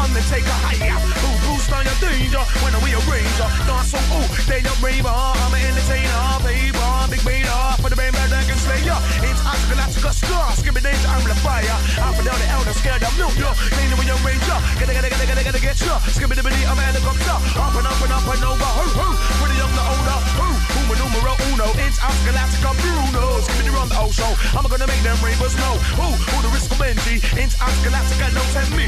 Undertaker. Hiya. Who boost on your danger? When we arrange ya. Dance so ooh, they don't rave uh, I'm an entertainer, baby. Big beta for the band that can slay ya. It's Galactica star. Skipping danger, amplifier. Out for down the elder, scared of milk ya. They know when you range. Gotta, gotta, gotta, gotta, gotta get ya. Skipping the bitty, I'm a helicopter. Up and up and up and over. Who, who? With the young, the older. Who? Who, numero uno. It's Galactica Bruno. Skipping the run the old show. I'm gonna make them ravers know. Who? Who the risk of Benji? It's Galactica, no tell me.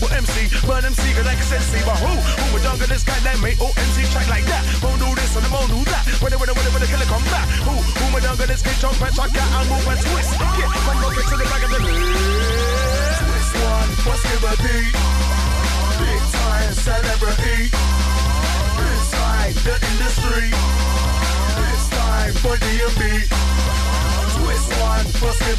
Boy MC. Burn MC, cause like I said, see. But who? Who my jungle this guy that made? Oh, MC track like that. Won't do this and I won't do that. When they, when they, when they, when it, come back. Who? Who my jungle this kid, jump and track and move and twist. Yeah, come it to the back of the list. Twist one for Skibadee. Big time celebrity. Inside the industry. This time for DMB. Twist one for Skibadee.